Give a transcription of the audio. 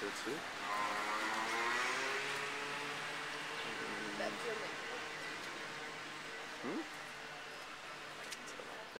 here too. That's really. Hmm?